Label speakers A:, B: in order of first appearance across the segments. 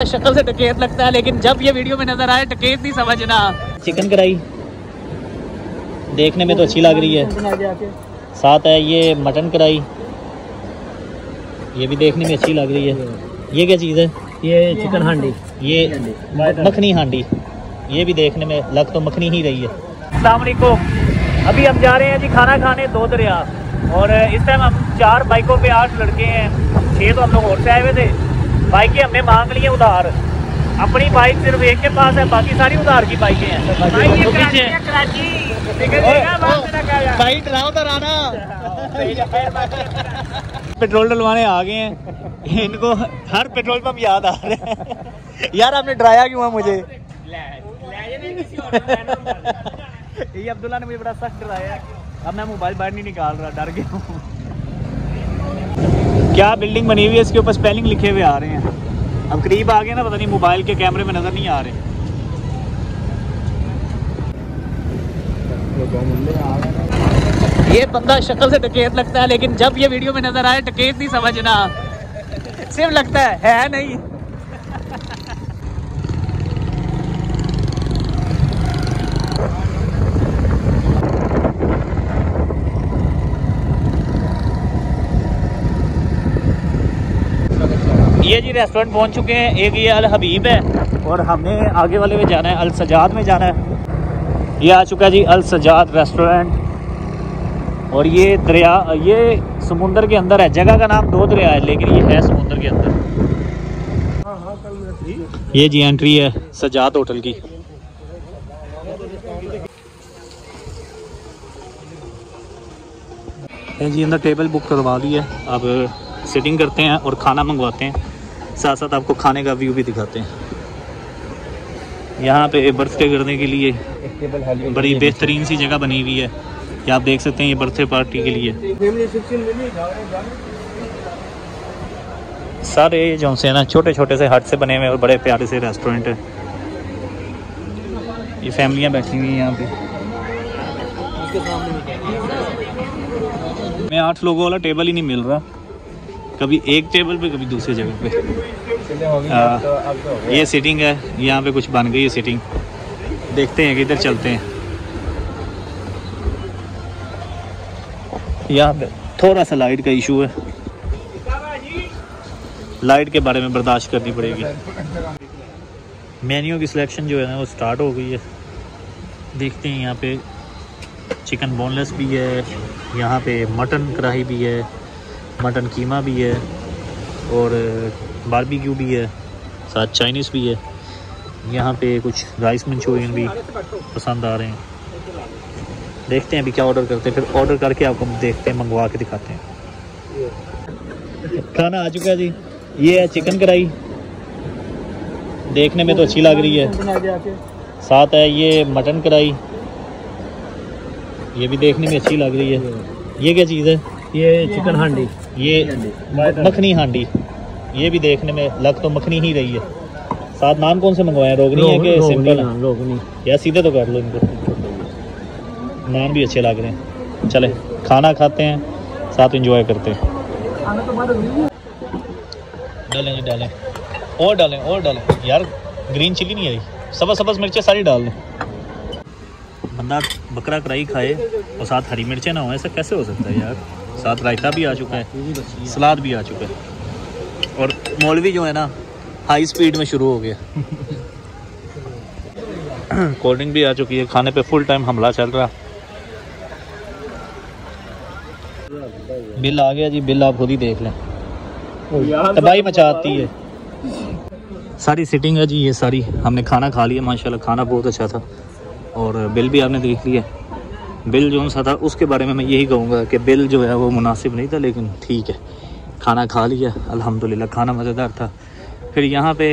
A: शक्ल से डकैत लगता है लेकिन जब ये वीडियो में नज़र आए डकैत नहीं समझना। चिकन कढ़ाई। देखने में तो अच्छी लग रही है। साथ है ये मटन कढ़ाई। ये भी देखने में अच्छी लग रही है। ये क्या चीज़ है?
B: ये चिकन हांडी।
A: ये मखनी हांडी। ये भी देखने में लग तो मखनी ही रही है। अलकुम अभी हम जा रहे हैं जी खाना खाने दो दरिया। और इस टाइम हम चार बाइकों पे आठ लड़के हैं। छः तो हम लोग और से आए हुए थे। बाइकें हमने मांग ली हैं उधार। अपनी बाइक सिर्फ़ एक के पास है बाकी सारी उधार की बाइकें हैं। तो पीछे डराना पेट्रोल डलवाने आ गए हैं। इनको हर पेट्रोल पंप याद आ रहे हैं। यार आपने डराया क्यों है मुझे? ये अब्दुल्ला ने मुझे बड़ा सख्त डराया। अब मैं मोबाइल बाहर नहीं निकाल रहा डर गया हूँ। क्या बिल्डिंग बनी हुई है? इसके ऊपर स्पेलिंग लिखे हुए आ रहे हैं। अब करीब आ गए ना, पता नहीं मोबाइल के कैमरे में नज़र नहीं आ रहे। ये बंदा शक्ल से डकेत लगता है, लेकिन जब ये वीडियो में नज़र आए, डकेत नहीं समझना। सिर्फ़ लगता है है नहीं। जी रेस्टोरेंट पहुँच चुके हैं। एक ये अल हबीब है और हमने आगे वाले में जाना है, अल सजाद में जाना है। ये आ चुका है जी अल सजाद रेस्टोरेंट और ये दरिया, ये समुंदर के अंदर है। जगह का नाम दो दरिया है, लेकिन ये है समुंदर के अंदर। ये जी एंट्री है सजाद होटल की। जी अंदर टेबल बुक करवा दी है। अब सिटिंग करते हैं और खाना मंगवाते हैं। साथ साथ आपको खाने का व्यू भी दिखाते हैं। यहाँ पे बर्थडे करने के लिए बड़ी बेहतरीन सी जगह बनी हुई है। कि आप देख सकते हैं ये बर्थडे पार्टी के लिए। सारे जो से ना छोटे छोटे से हट से बने हुए और बड़े प्यारे से रेस्टोरेंट है। ये फैमिलियाँ बैठी हुई हैं यहाँ पे। मैं आठ लोगों वाला टेबल ही नहीं मिल रहा। कभी एक टेबल पे कभी दूसरी जगह पे। आ, ये सीटिंग है यहाँ पे कुछ बन गई है सीटिंग देखते हैं किधर चलते हैं। यहाँ पे थोड़ा सा लाइट का इशू है। लाइट के बारे में बर्दाश्त करनी पड़ेगी। मेन्यू की सिलेक्शन जो है ना वो स्टार्ट हो गई है। देखते हैं यहाँ पे चिकन बोनलेस भी है यहाँ पे मटन कढ़ाई भी है। मटन कीमा भी है और बारबेक्यू भी है, साथ चाइनीज़ भी है। यहाँ पे कुछ राइस मंचूरियन भी पसंद आ रहे हैं। देखते हैं अभी क्या ऑर्डर करते हैं। फिर ऑर्डर करके आपको देखते हैं, मंगवा के दिखाते हैं। खाना आ चुका है जी। ये है चिकन कढ़ाई। देखने में तो अच्छी लग रही है। साथ है ये मटन कढ़ाई। ये भी देखने में अच्छी लग रही है। ये क्या चीज़ है?
B: ये चिकन हांडी।
A: ये मखनी हांडी। ये भी देखने में लग तो मखनी ही रही है। साथ नान कौन से मंगवाए रोगनी है कि सिंपल है?
B: रोगनी।
A: या सीधे तो कर लो इनको। नान भी अच्छे लग रहे हैं। चले खाना खाते हैं साथ इंजॉय करते हैं। डालें जी डालें। और डालें और डालें। यार ग्रीन चिली नहीं आई। सबस सबस मिर्चें सारी डाल दें। बंदा बकरा कढ़ाई खाए और साथ हरी मिर्चें ना हो ऐसा कैसे हो सकता है यार? साथ रायता भी आ चुका है, सलाद भी आ चुका है। और मौलवी जो है ना हाई स्पीड में शुरू हो गया। कोल्ड ड्रिंक भी आ चुकी है, खाने पे फुल टाइम हमला चल रहा। बिल आ गया जी, बिल आप खुद ही देख लें। तबाही मचाती है। सारी सिटिंग है जी, ये सारी। हमने खाना खा लिया, माशाल्लाह, खाना बहुत अच्छा था। और बिल भी आपने देख लिया। बिल जो सा था, उसके बारे में मैं यही कहूँगा कि बिल जो है वो मुनासिब नहीं था, लेकिन ठीक है, खाना खा लिया, अल्हम्दुलिल्लाह, खाना मज़ेदार था। फिर यहाँ पे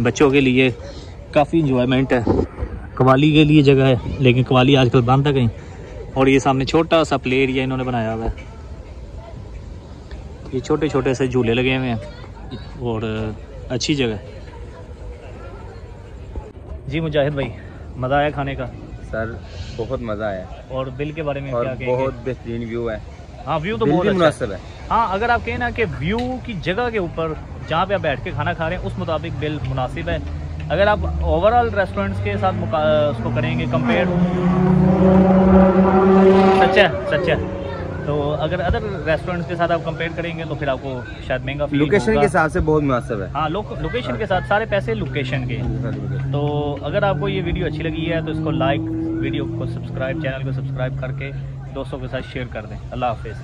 A: बच्चों के लिए काफ़ी इंजॉयमेंट है। कवाली के लिए जगह है, लेकिन कवाली आजकल बंद है कहीं। और ये सामने छोटा सा प्ले एरिया इन्होंने बनाया हुआ है। ये छोटे छोटे से झूले लगे हुए हैं, और अच्छी जगह जी, मुजाहिद भाई, मज़ा आया खाने का?
B: सर बहुत मज़ा आया।
A: और बिल के बारे में
B: और
A: क्या
B: बहुत बेहतरीन व्यू है।
A: हाँ व्यू तो बहुत अच्छा
B: मुनासिब है।
A: हाँ अगर आप कहें ना कि व्यू की जगह के ऊपर जहाँ पे आप बैठ के खाना खा रहे हैं उस मुताबिक बिल मुनासिब है। अगर आप ओवरऑल रेस्टोरेंट्स के साथ उसको करेंगे कंपेयर सच्चा सच्चा तो अगर अदर रेस्टोरेंट्स के साथ आप कंपेयर करेंगे तो फिर आपको शायद महँगा
B: लोकेशन के हिसाब से बहुत मुनासिब है।
A: हाँ लोक, लोकेशन के साथ सारे पैसे लोकेशन के। तो अगर आपको ये वीडियो अच्छी लगी है तो इसको लाइक वीडियो को सब्सक्राइब चैनल को सब्सक्राइब करके दोस्तों के साथ शेयर कर दें। अल्लाह हाफिज़।